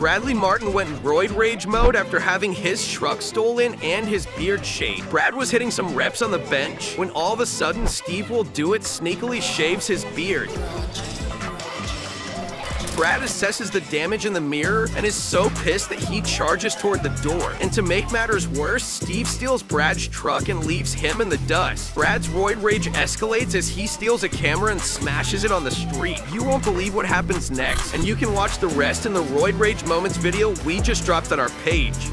Bradley Martyn went in roid rage mode after having his truck stolen and his beard shaved. Brad was hitting some reps on the bench when all of a sudden Steve will do it sneakily shaves his beard. Brad assesses the damage in the mirror and is so pissed that he charges toward the door. And to make matters worse, Steve steals Brad's truck and leaves him in the dust. Brad's roid rage escalates as he steals a camera and smashes it on the street. You won't believe what happens next, and you can watch the rest in the roid rage moments video we just dropped on our page.